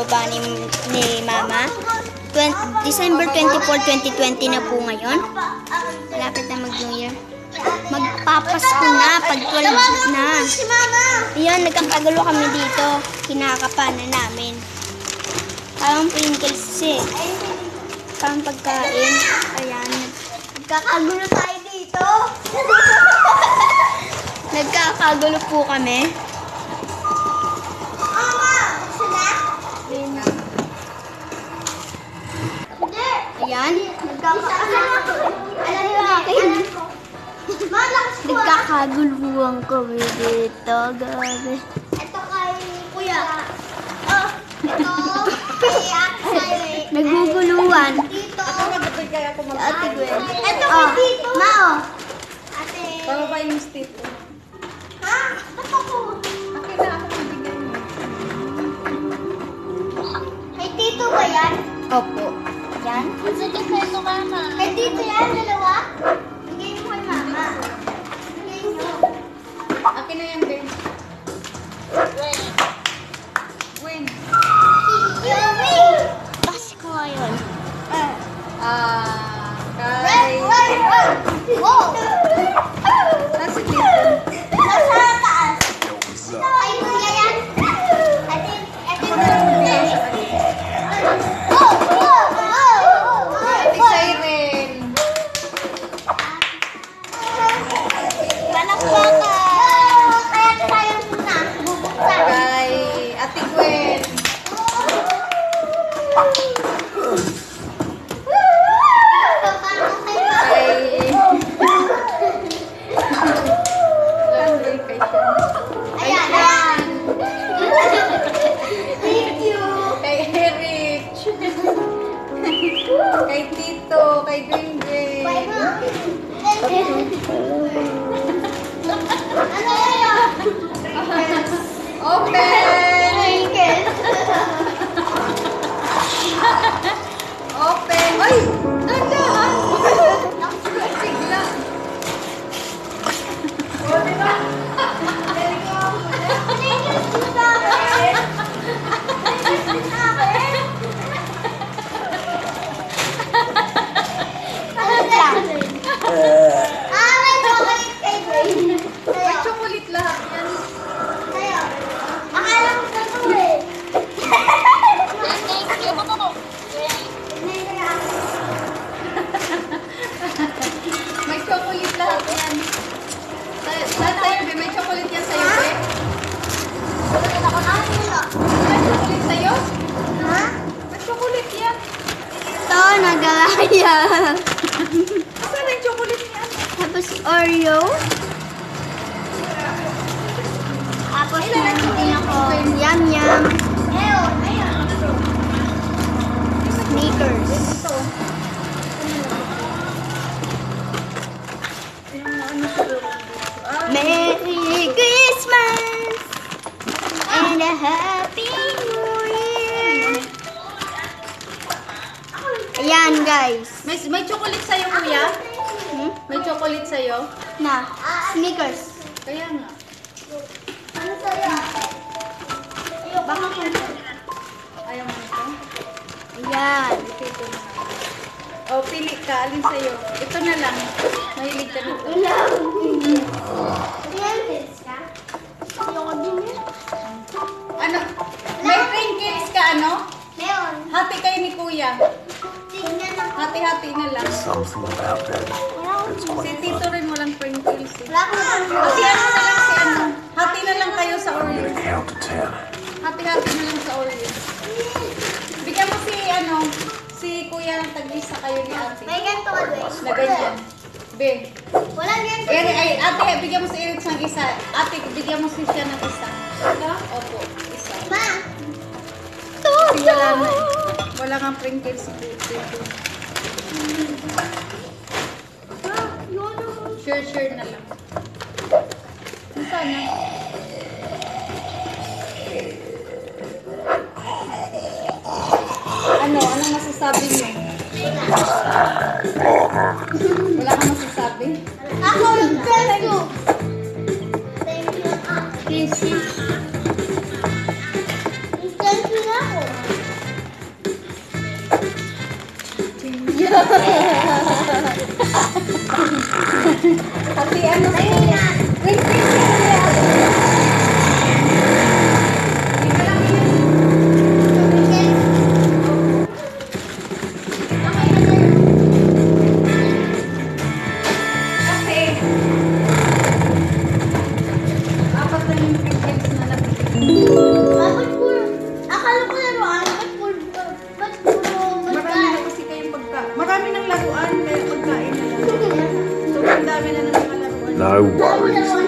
pagbaba ni, ni Mama. Twen- December 24, 2020 na po ngayon. Malapit na mag-New Year. Magpapasko na, pag 12 na. Ayan, nagkakagulo kami dito. Kinakapan na namin. Parang Pringles eh. Parang pagkain. Ayan. Nagkakagulo tayo dito. Nagkakagulo po kami. Mama! Sila? Hindi. Ayan. Nagkakagulo. Alam mo akin. Nagkakaguluhan kami dito. Gabi. Ito kay Kuya. Oh, ito kay Aksay. Naguguluhan. Dito. Ate Gwen. Ito Oh, kay Dito. Mao. Ate. Pababayin mo si Tito. Yan. Sige kay ito mama. Kay Tito yan, dalawa? Open! Twinkle. Open! Ay! Tandaan! Sigla! O, di ba? Twinkle mo sa akin. Twinkle mo sa akin. Ano yan? Ah, may chocolate kay Grace. May Sa'yo. chocolate lahat yan. Sa'yo. Akala ko sa to eh. May chocolate lahat yan. Sa- Lahat sa'yo, Be. May chocolate yan sa'yo, Be. May chocolate sa'yo? Ha? May chocolate yan. Ito, nagalaya. Saan yung chocolate niya? Tapos Oreo. Tapos din ako yum yum sneakers. Ano. Ah, Merry Christmas and a Happy New Year. Ayan guys. May, may chocolate sa'yo, kuya? Hmm? May chocolate sa'yo? Na, sneakers. Kaya nga. Ano sa'yo, ate? Baka kung... Ayaw mo nito? Ayan. Ito na. O, pili ka. Alin sa'yo? Ito na lang. Mahilig ka nito. Dientes ka? Ayoko ako. Hati-hati na lang. Something about that. It's Si Tito rin walang Pringles eh. Wala. Kasi ano na lang si ano. Hati na lang kayo sa Oreo. count to ten. Hati-hati na lang sa Oreo. Bigyan mo si ano, si kuya ng tag-isa kayo ni ate. May ganito ka, Grace. Na ganyan. Be. Walang ganito. Eric, ay, ate, bigyan mo si Eric ng isa. Ate, bigyan mo si siya ng isa. Opo, isa. Ma, Kasi wala na eh. Wala si Tito. Sure, sure na lang. Sana? Ano? Anong masasabi niyo? tapi emang ini No worries.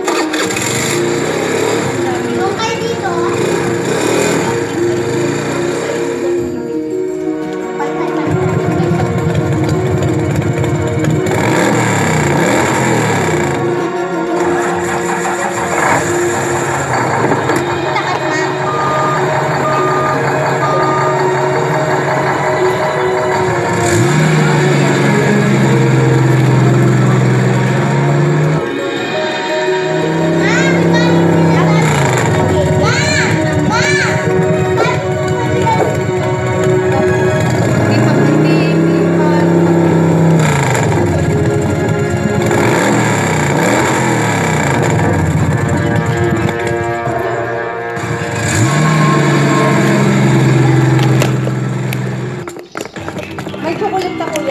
Kuya? Ma!